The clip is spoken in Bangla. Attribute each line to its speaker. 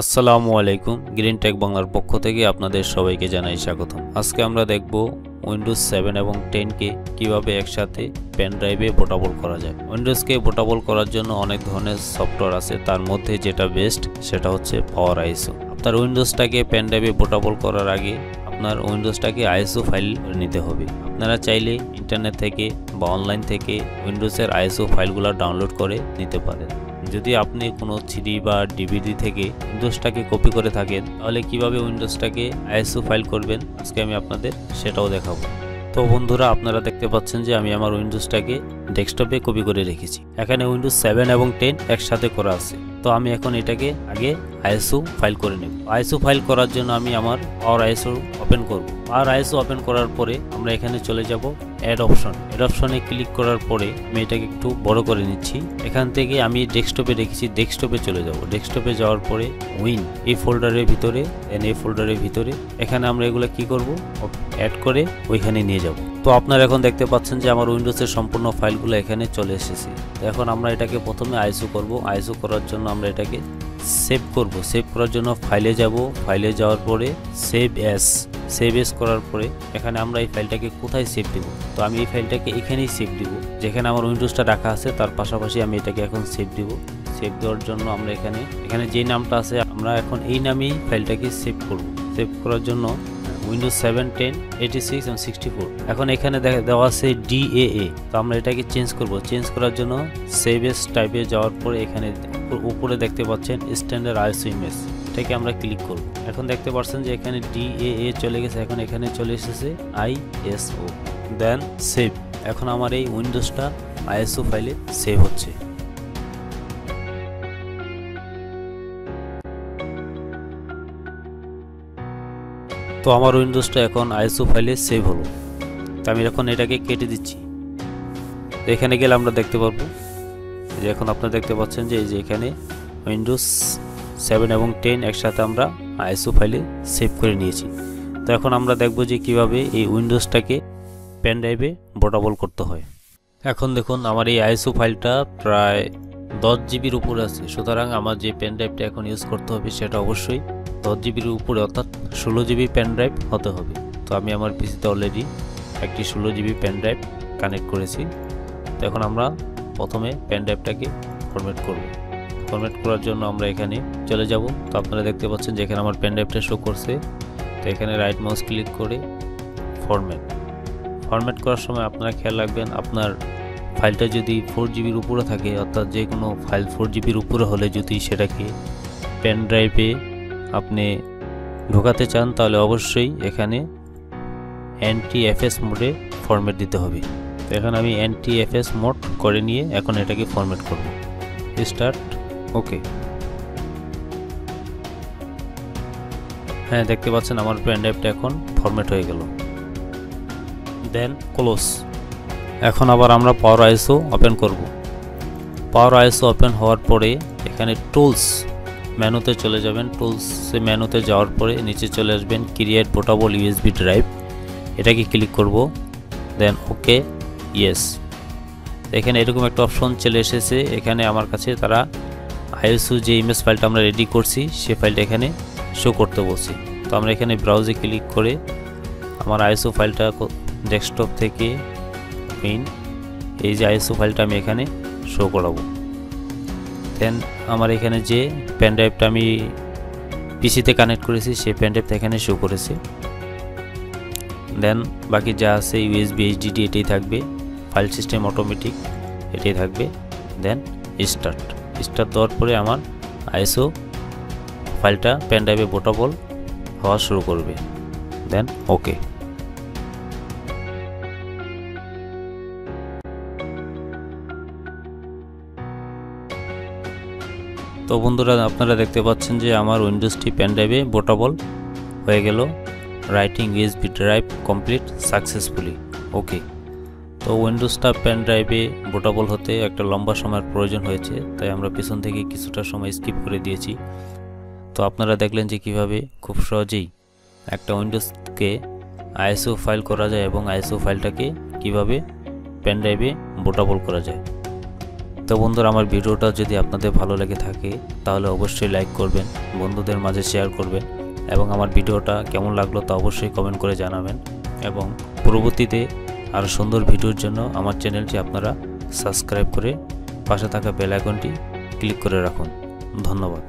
Speaker 1: আসসালামু আলাইকুম, গ্রিন টেক বাংলার পক্ষ থেকে আপনাদের সবাইকে জানাই স্বাগতম। আজকে আমরা দেখব উইন্ডোজ সেভেন এবং টেনকে কীভাবে একসাথে পেন ড্রাইভে পোর্টাবল করা যায়। উইন্ডোজকে পোর্টাবল করার জন্য অনেক ধরনের সফটওয়্যার আছে, তার মধ্যে যেটা বেস্ট সেটা হচ্ছে পাওয়ার আইসো আপনার উইন্ডোজটাকে পেন ড্রাইভে পোর্টাবল করার আগে আপনার উইন্ডোজটাকে আইএসও ফাইল নিতে হবে। আপনারা চাইলে ইন্টারনেট থেকে বা অনলাইন থেকে উইন্ডোজের আইএসও ফাইলগুলো ডাউনলোড করে নিতে পারেন। যদি আপনি কোনো সিডি বা ডিভিডি থেকে উইন্ডোজটাকে কপি করে থাকেন, তাহলে কীভাবে উইন্ডোজটাকে আইএসও ফাইল করবেন? আজকে আমি আপনাদের সেটাও দেখাবো। তো বন্ধুরা, আপনারা দেখতে পাচ্ছেন যে আমি আমার উইন্ডোজটাকে ডেস্কটপে কপি করে রেখেছি। এখানে উইন্ডোজ সেভেন এবং টেন একসাথে করা আছে। তো আমি এখন এটাকে আগে আইএসও ফাইল করে নেব। আইএসও ফাইল করার জন্য আমি আমার পাওয়ার আইএসও ওপেন করব। পাওয়ার আইএসও ওপেন করার পরে আমরা এখানে চলে যাব অ্যাড অপশন। অ্যাড অপশনে ক্লিক করার পরে আমি এটাকে একটু বড় করে নিচ্ছি। এখান থেকে আমি ডেস্কটপে রেখেছি, ডেস্কটপে চলে যাব। ডেস্কটপে যাওয়ার পরে উইন, এই ফোল্ডারের ভিতরে, দেন এই ফোল্ডারের ভিতরে। এখানে আমরা এগুলো কি করব? অ্যাড করে ওইখানে নিয়ে যাব। তো আপনারা এখন দেখতে পাচ্ছেন যে আমার উইন্ডোজের সম্পূর্ণ ফাইলগুলো এখানে চলে এসেছে। এখন আমরা এটাকে প্রথমে আইসো করব। আইসো করার জন্য আমরা এটাকে সেভ করব। সেভ করার জন্য ফাইলে যাব। ফাইলে যাওয়ার পরে সেভ অ্যাস সেভ এস করার পরে এখানে আমরা এই ফাইলটাকে কোথায় সেভ দেব? তো আমি এই ফাইলটাকে এখানেই সেভ দিব। যেখানে আমার উইন্ডোজটা রাখা আছে, তার পাশাপাশি আমি এটাকে এখন সেভ দিব। সেভ দেওয়ার জন্য আমরা এখানে এখানে যে নামটা আছে, আমরা এখন এই নামেই ফাইলটাকে সেভ করব। সেভ করার জন্য Windows seven ten eighty six এবং সিক্সটি ফোর এখন এখানে দেওয়া আছে ডিএএ তো আমরা এটাকে চেঞ্জ করব। চেঞ্জ করার জন্য সেভেস টাইপে যাওয়ার পরে এখানে উপরে দেখতে পাচ্ছেন স্ট্যান্ডার্ড আইএস ইমেজ এটাকে আমরা ক্লিক করব। এখন দেখতে পাচ্ছেন যে এখানে ডিএএ চলে গেছে। এখন এখানে চলে এসেছে আইএসও দেন সেভ এখন আমার এই উইন্ডোজটা আইএসও ফাইলে সেভ হচ্ছে। তো আমার উইন্ডোজটা এখন আইএসও ফাইলে সেভ হলো। তো আমি এখন এটাকে কেটে দিচ্ছি। তো এখানে গেলে আমরা দেখতে পারব। যে এখন আপনারা দেখতে পাচ্ছেন যে এই যে এখানে উইন্ডোজ সেভেন এবং টেন একসাথে আমরা আইএসও ফাইলে সেভ করে নিয়েছি। তো এখন আমরা দেখব যে কীভাবে এই উইন্ডোজটাকে পেন ড্রাইভে বোটাবল করতে হয়। এখন দেখুন, আমার এই আইএসও ফাইলটা প্রায় দশ জিবির উপরে আছে। সুতরাং আমার যে পেন ড্রাইভটা এখন ইউজ করতে হবে সেটা অবশ্যই দশ জিবির উপরে অর্থাৎ ষোলো জিবি পেন ড্রাইভ হতে হবে। তো আমি আমার পিসিতে অলরেডি একটি ষোলো জিবি পেন ড্রাইভ কানেক্ট করেছি। তো এখন আমরা প্রথমে পেন ড্রাইভটাকে ফরম্যাট করব। ফরম্যাট করার জন্য আমরা এখানে চলে যাব। তো আপনারা দেখতে পাচ্ছেন যে এখানে আমার পেন ড্রাইভটা শো করছে। তো এখানে রাইট মাউস ক্লিক করে ফরম্যাট ফরম্যাট করার সময় আপনারা খেয়াল রাখবেন, আপনার ফাইলটা যদি ফোর জিবির উপরে থাকে, অর্থাৎ যে কোনো ফাইল ফোর জিবির উপরে হলে যদি সেটাকে পেন ড্রাইভে আপনি ঢোকাতে চান, তাহলে অবশ্যই এখানে এনটি এফএস মোডে ফরম্যাট দিতে হবে। তো এখন আমি এনটি এফএস মোড করে নিয়ে এখন এটাকে ফরম্যাট করব। স্টার্ট ওকে হ্যাঁ দেখতে পাচ্ছেন আমার পেন ড্রাইভটা এখন ফরম্যাট হয়ে গেল। দেন ক্লোজ এখন আবার আমরা পাওয়ার আইসও ওপেন করব। পাওয়ার আইসও ওপেন হওয়ার পরে এখানে টুলস মেনুতে চলে যাবেন। টুলসে মেনুতে যাওয়ার পরে নিচে চলে আসবেন ক্রিয়েট পোর্টাবল ইউএসবি ড্রাইভ। এটাকে ক্লিক করব। Then okay, yes. এখানে এরকম একটা অপশন চলে এসেছে। এখানে আমার কাছে তারা আইএসও যে ইমেজ ফাইলটা আমরা রেডি করছি, সে ফাইলটা এখানে শো করতে বলছি। তো আমরা এখানে ব্রাউজে ক্লিক করে আমার আইএসও ফাইলটা ডেস্কটপ থেকে মেইন এই যে আইএসও ফাইলটা আমি এখানে শো করাবো। দেন আমার এখানে যে পেন ড্রাইভটা আমি পিসিতে কানেক্ট করেছি, সেই পেন এখানে শো করেছে। দেন বাকি যা আছে ইউএসবি এইচডিডি এটাই থাকবে। ফাইল সিস্টেম অটোমেটিক এটাই থাকবে। দেন স্টার্ট স্টার্ট দেওয়ার পরে আমার আইএসও ফাইলটা পেন ড্রাইভে বোটাবল হওয়া শুরু করবে। দেন ওকে তো বন্ধুরা, আপনারা দেখতে পাচ্ছেন যে আমার উইন্ডোজটি পেন ড্রাইভে বোটাবল হয়ে গেল। Writing USB drive complete successfully okay তো উইন্ডোজটা পেন ড্রাইভে বোটাবল হতে একটা লম্বা সময়ের প্রয়োজন হয়েছে, তাই আমরা পিছন থেকে কিছুটা সময় স্কিপ করে দিয়েছি। তো আপনারা দেখলেন যে কীভাবে? খুব সহজেই একটা উইন্ডোজকে আইএসও ফাইল করা যায় এবং আইএসও ফাইলটাকে কীভাবে পেন ড্রাইভে বোটাবল করা যায়। তো বন্ধুরা, আমার ভিডিওটা যদি আপনাদের ভালো লেগে থাকে, তাহলে অবশ্যই লাইক করবেন, বন্ধুদের মাঝে শেয়ার করবেন এবং আমার ভিডিওটা কেমন লাগল তা অবশ্যই কমেন্ট করে জানাবেন এবং পরবর্তীতে আরও সুন্দর ভিডিওর জন্য আমার চ্যানেলটি আপনারা সাবস্ক্রাইব করে পাশে থাকা বেল আইকনটি ক্লিক করে রাখুন। ধন্যবাদ।